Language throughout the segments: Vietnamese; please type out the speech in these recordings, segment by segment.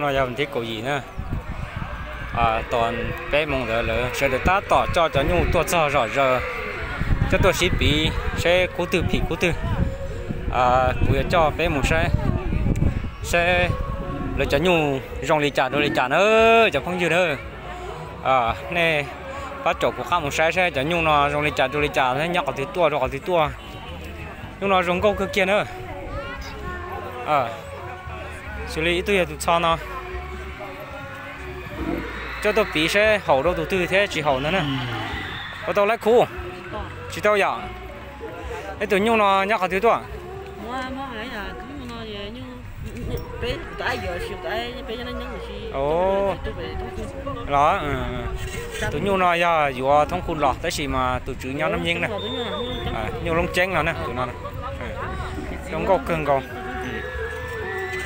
nó nay mình thấy cổ gì nữa. À toàn bé mong đợi là sẽ được ta tỏ cho cho nhung tua cho rõ giờ. Cho tôi xí bị sẽ cố từ bị cố từ à vừa cho bé mong sẽ sẽ là cho nhung rong lì trả đôi lì trả nữa cho không dư nữa. À nè bắt chỗ của khám một sai sẽ cho nhung nó rong lì trả đôi lì trả thế nhắc thì tua rồi thì tua. Nhung nó rong câu cực kia nữa. À xử lý tôi là tụt sao nó cho tôi bị sẽ hậu đâu tụt tư thế chỉ hậu nữa nè. Có tao lấy khu. Chỉ tao giả cái tụi nhung nó nhắc cái thứ giờ nhấn gì ồ. Đó ừ. tụi nhung nó giờ vừa thông khuôn lọt tới gì mà tụi chữ nhau năm nhiên nè. À, nhung lông chén nó nè tụi nó nè. Không có cưng còn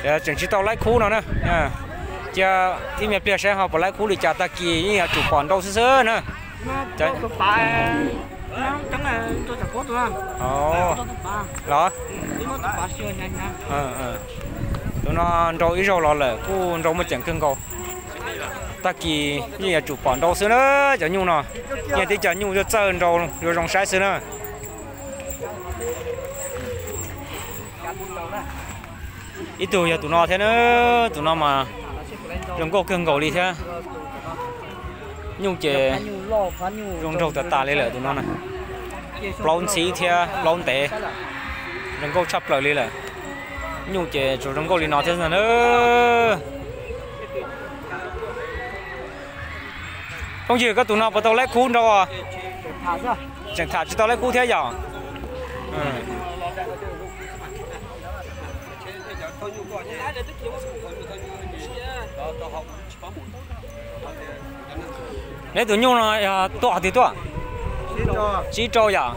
để chẳng chỉ tao lấy khu nó nè? Nha cha thì mẹ bia sẽ học lấy khu để trả ta kỳ như là chủ quản đâu sơ sơ nè. Trời. nó chẳng là tôi chẳng có tôi ồ đó ờ ờ. Tụi nó rau ít lò lợ cu rau mà chẳng cưng cầu. Ta kỳ như là chủ quản đâu sơ nữa cho nhung nó nhà thì cho nhung cho chơi rau rồi rong sai sơ nữa ít tuổi giờ tụi nó thế nữa tụi nó mà đừng có cưng cầu đi thế. Nhung chè rong rồng tạt tạt lên lại tụi nó này. Lon xí thế, lon tệ đừng có chắp lại lên lại nhung chè rồi đừng có đi nó thế nữa. Không chỉ có tụi nó bắt đầu lấy khuôn đâu à. Chẳng thả, chỉ tao lấy khuôn thế giờ ừ. Nếu tụi nhung nó tọa thì tọa. Chỉ trâu giờ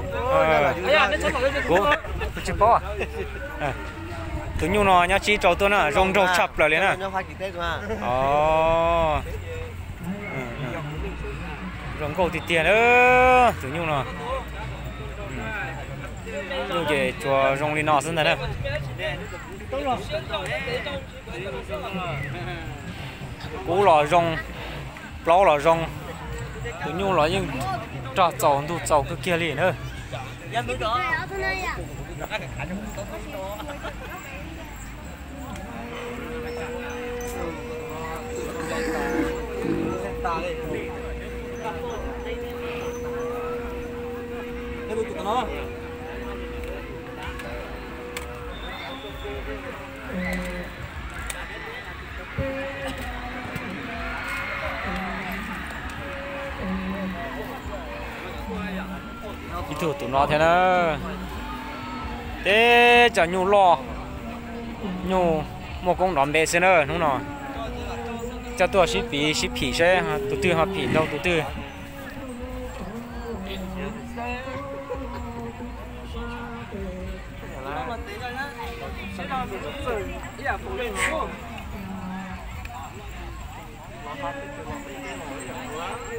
cố chỉ bỏ à? Tụi nhung nó nhá chỉ trâu tôi nè rong rong chập lại lên nè. ồ rong câu thì tiền nữa tụi nhung nó nhung về cho rong lên nọ xin này nè. Cố là rong lâu là rong tụi nhung lo nhưng trò trò tụ trò cứ kia liền nữa chỉ thủ tụi nó thế nè thế chả nhu lo. Nhu một con đòn bé xem nữa đúng không cho tôi ship bị ship phí xe tụi tư họ phí đâu tụi tư?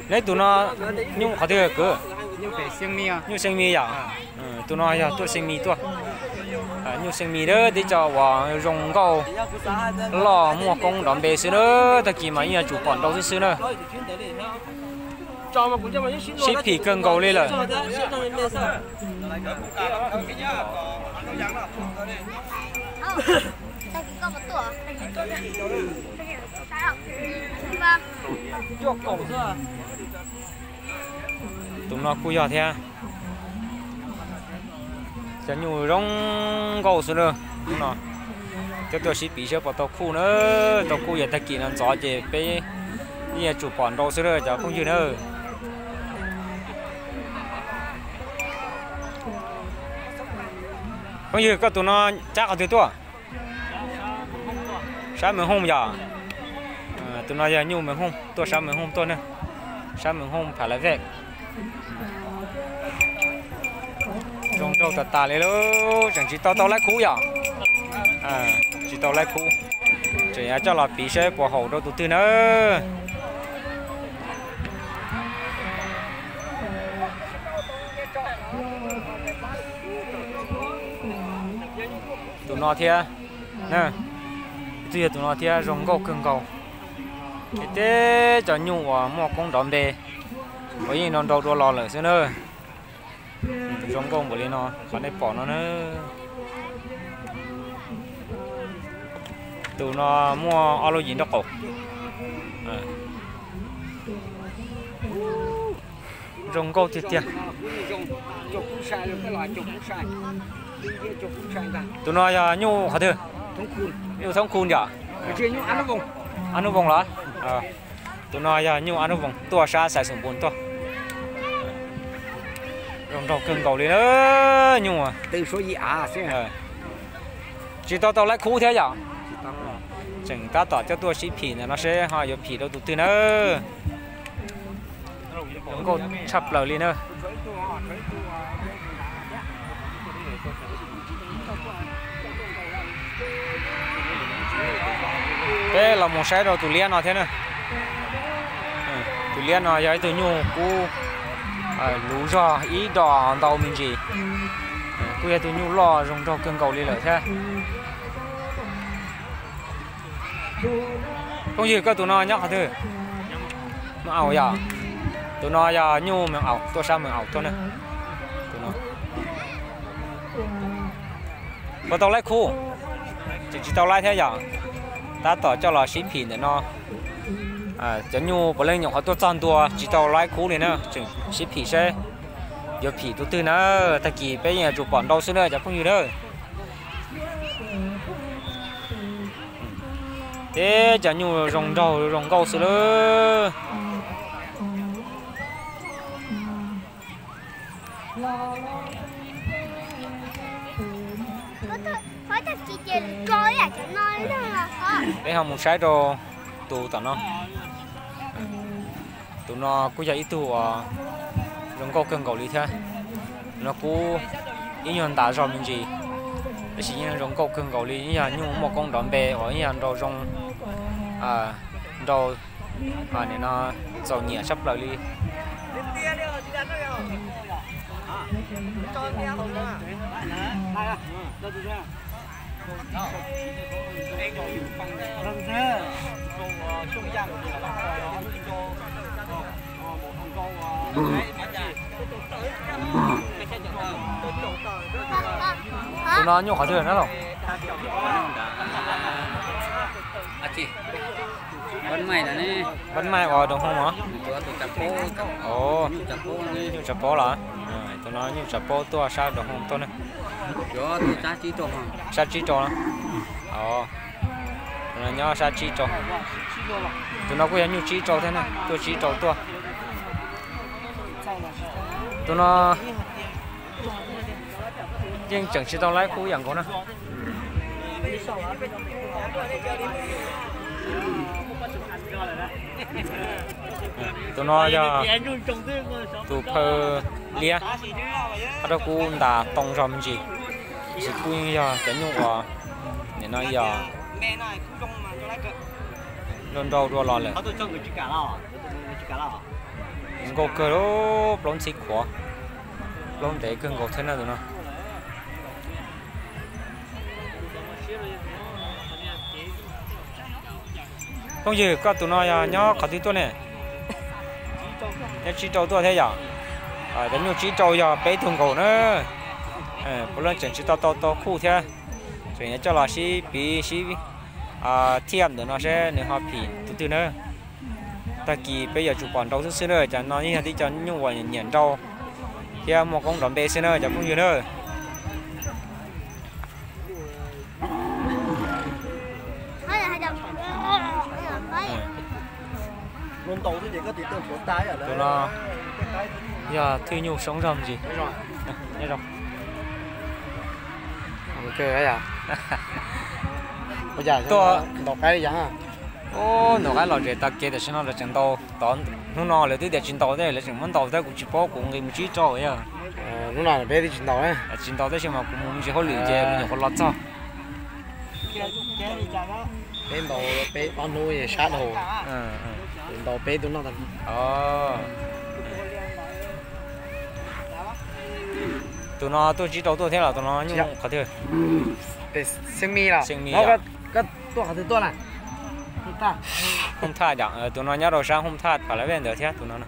Lấy tụi nó nhung khó được cơ như phải sinh mi à như sinh mi à ừ, tụi nó ya tụi sinh mi tụi à, như sinh mi đó để cho vào rong câu lò mua công đòn bè xứ nữa ta kỳ mà như là chủ quản đâu xứ nữa ship thì cân cầu lên rồi tụi nó cùi giờ thế cho nhiều rong cầu xuống nữa. Tụi nó cho tôi ship bị ship bỏ tàu khu nữa. Tàu khu giờ ta kỹ năng gió chỉ bé như là chủ quản đâu xuống nữa cho không gì nữa. Không gì các tụi nó chắc ở thứ tua sáng mình hôm giờ. À, tụi nó giờ nhu mình hôm. Tôi sáng mình hôm tôi nữa. Sáng mình hôm phải là về trong trâu tạt tà lấy luôn chẳng chỉ tao tao lấy cú giờ à chỉ tao lấy cú chỉ cho là bị xe của hậu đâu, tụi tư nữa tụi nó thia. Nè. Tụi tụi nó thia rong gạo cưng gạo cái thế, cho nhung và mua công đòn bề bởi vì nó đâu đâu lo lỡ xưa nữa rong gạo bởi vì nó còn đây bỏ nó nữa. Tụi nó mua alo gì đó cổ rong gạo thiệt thiệt tụi nó giờ nhu hả thưa? Nhu thông khuôn nhung ăn nó vùng. ăn vòng lá à. Tụi nó giờ nhu ăn vòng tua sa xài sủng bốn tua rau cưng gạo đi nữa nhu à Từ số gì à? Xem. Ờ. chỉ tao tao lại khu thế giờ chừng ta tỏ cho tôi xí phì này nó sẽ họ có phì đâu tụt từ nữa chúng cô chập lời lên nữa thế là một xe rồi tụi liên nó thế nữa Ừ, tụi liên nó vậy tụi nhu cú à, lú ra ý đỏ đầu mình gì quê tôi nhu lo rong cho cơn cầu đi lợi thế. Không gì cơ tụi nó nhắc hả nó ảo giờ à? tụi nó giờ nhu mình ảo tôi sao mình ảo tôi nè. Tụi nó có tao lại khu. Chỉ tàu tao lấy thế giờ. Ta tỏ cho là xí phì để nó à cho nhu bỏ lên nhỏ tôi chọn tua chỉ tao lấy khu này nữa chừng xí phì sẽ giờ phì tôi tư nữa ta kỳ bây giờ chụp bọn đâu xưa nữa chắc không gì đâu thế chả nhu rồng rồng câu xưa nữa. Chị coi à một sai đồ tụ tao nó tụi nó cũng dạy tụ à nó câu cưng cầu lý thế nó cũng ý nhận đã rồi mình gì chỉ nhận rong câu cưng cầu lý ý nhận nhưng một con đòn bè ở ý nhận đồ rong à đồ à nên nó giàu nhẹ sắp lại đi tụi nó nhổ khỏi thừa nữa rồi À chị. Vẫn mày là nè. vẫn mai ở đồng không hả tôi chặt phố. ồ. Như chập bó là tụi nó như chập bó tua sao đồng không tôi nè Yo tôi chặt chỉ sa chi trò nó. Ồ. Tụi nó nhớ sa chi trò tụi nó cũng như chi trò thế này tôi chi trò tua tụi nó nhưng chẳng chỉ tao lái khu dạng của nó. Tụi nó giờ tụi phơ lia. Ở đó cũng đã tông rầm gì chỉ. Cũng giờ cái nhung của để nó giờ lần đầu đua lò lên ngô cơ đó lon xịt quá lon để cưng ngô thế nào rồi nó không gì các tụi nó nhớ có tí tôi nè nhớ chỉ trâu tôi thế giờ à đánh nhau chỉ trâu giờ bé thùng cổ nữa à bữa lần chẳng chỉ to to to khu thế rồi nhớ cho là xí bị xí à thiêm để nó sẽ nếu họ phì tụi tụi nữa ta kỳ bây giờ chụp bản đâu xưa nữa chẳng nói như là đi cho nhung vào nhện trâu thì một con đòn bê xưa nữa chẳng cũng nhiều nữa là là. Luôn tổ thì có tí tưởng của tái ở tụi nó giờ thư nhu sống rầm gì nghe rồi Ok ấy à. Bây giờ Tôi- đọc cái gì à? Ô nó cái lò rẻ ta kia để xem nó là chân đầu đón nó nó là tí để chân đầu đây là chân món đầu đây cũng chỉ bỏ cũng người mình chỉ cho vậy à Ờ, nào là bé đi chuyển đầu ấy. chân đầu đây xem mà cũng mình chỉ có lựa chè mình chỉ có lót cho Bé đầu bé con nuôi sát hồ. ừ ừ đầu bé tụi nó thành. ờ tụi nó tôi chỉ đầu tôi thế là tụi nó nhưng Dạ. có thể sinh mi là. Nó à? có có tua cái thứ tua này ta không tha chẳng ờ, tụi nó nhớ đầu sáng không tha phải lấy về được thế tụi nó nè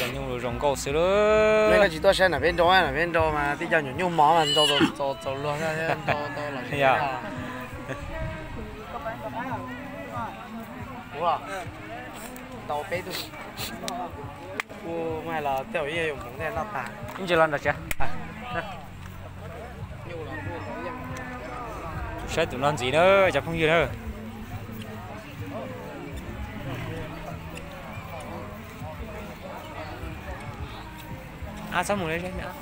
cho nhung rồng câu xíu mấy nữa cái chỉ tua sen ở bên đó ở bên đó mà tí cho nhủ nhung mỏ mà cho cho cho cho luôn ra cho cho là cái Dạ. nào. đúng không tàu bé tu ô mai là tiểu yêu dùng móng đen nó tàn. Anh chưa lần được chưa? Nhu là mua có gì sẽ tụi non gì nữa chắc không gì nữa à sao muốn lên đấy nữa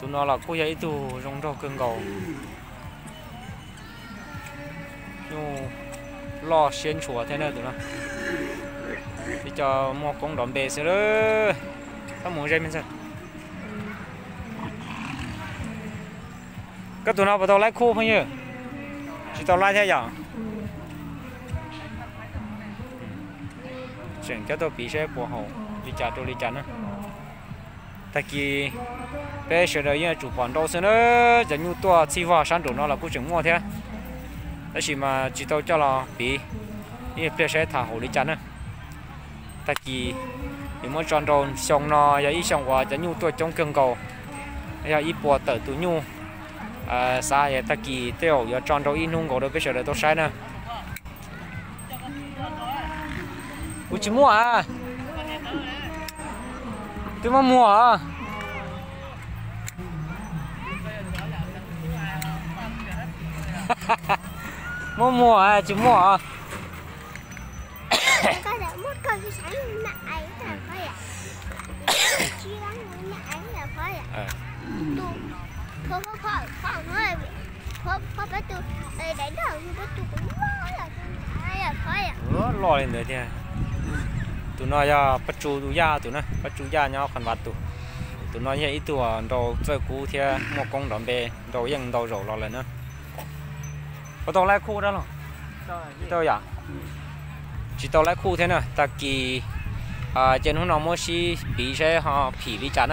tụi nó là cô ấy tụ rong rau cưng cầu nhưng lo xuyên chùa thế này tụi nó cho mua con đòn bè sẽ đó. Sao muốn ra mình sao cái tụi nó vào tàu lái khô không nhỉ? Chỉ tàu lái theo dạng chuyển cho tôi bị xe bỏ hậu đi trả tôi đi trả nữa. Tại vì bé sợ đời như chủ quản đâu xíu nữa giờ như tôi chỉ vào sản đủ nó là cũng chừng mua thế. Đó chỉ mà chỉ tao cho là bị như bé sẽ thả hậu đi trả nữa ta kỳ nếu mà chọn tròn xong nó, giờ ít xong quá giờ nhu tôi trong cơn cầu. Giờ ít bỏ tới tụi nhu. À xa giờ ta kỳ tiêu giờ chọn tròn ít nung cầu đâu bây giờ là tôi sai nè. U chỉ mua à? Tôi mà mua à? Mua mua à chỉ mua à? Có được mất coi cái sáng nãy là phải à chỉ lắng nãy là phải à. Ờ. tu thôi thôi thôi bé tu để đánh đầu như bé tu cũng lo là nãy là phải Ủa, lo lên thì tụi nó ya bắt chú tụi ya tụi nó bắt chú ya nhau khăn vặt tụi. Tụi nó ít tụi đồ chơi cú thì một con đòn bè đồ yên đồ rổ lo lên nữa có tao lại khu đó rồi tao ya chỉ tao lại khu thế nè ta kỳ à trên hôm nào mới xí bị xe họ phỉ đi á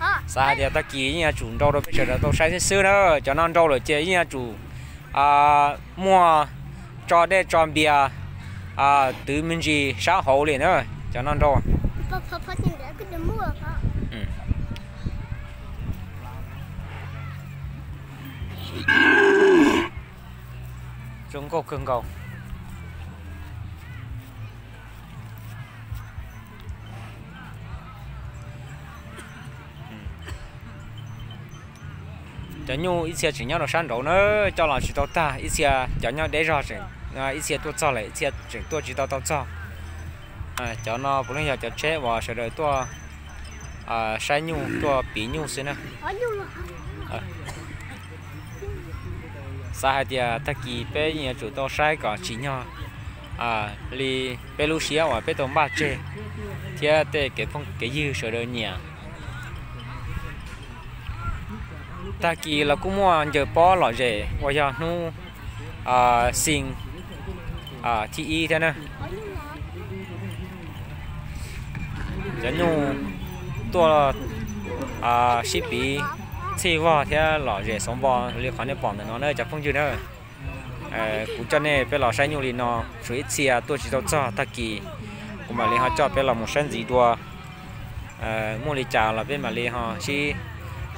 hả sao thì ta kỳ nhà chủ đâu rồi bây giờ là tao sai xưa nữa cho nên đâu rồi chơi nhà chủ. À mua cho để cho bia à tự mình gì xã hội liền nữa cho nên đâu chúng có cưng cầu cho nhu ít xe chỉ nhau nó sang đầu nữa. Cho là chỉ tao ta ít xe cho nhau để ra rồi. À ít xe tôi cho lại ít xe chỉ tôi chỉ tao tao cho. À cho nó cũng là cho chế và sau đó tôi à sai nhu tôi bị nhu xin nè ở nhu là hả? Sa thì ta kỳ bé nhà chủ tao sai cả chỉ nhau à li bé lu xía và bé tông ba chê. Thì để cái phong cái dư sở đời nhà ta kỳ là cũng mua giờ bỏ lọ rể. Và giờ nu à xin à thì y thế nè. Giờ nu, tua à ship bị thì vào thì lọ rể sống bò li khoản để bỏ nó nữa chắc không chịu nữa. Cũng cho nên bé lọ sai nhu li nó số ít xia à, tôi chỉ tao cho ta kỳ. Cũng mà liên họ cho bé lọ một sen gì đua ờ à, mua li chào là bên mà liên họ chỉ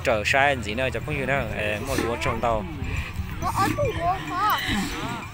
trở sai gì nữa chắc không chịu nữa ờ mua li trồng tàu